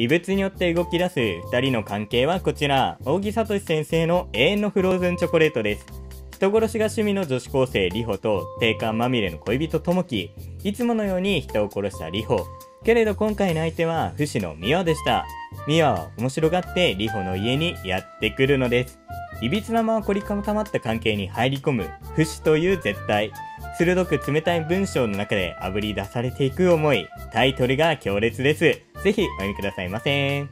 異物によって動き出す二人の関係はこちら、扇聡先生の永遠のフローズンチョコレートです。人殺しが趣味の女子高生リホと定款まみれの恋人ともき、いつものように人を殺したリホ。けれど今回の相手は不死のミワでした。ミワは面白がってリホの家にやってくるのです。いびつなまま凝り固まった関係に入り込む不死という絶対。鋭く冷たい文章の中で炙り出されていく思い。タイトルが強烈です。ぜひお読みくださいませ。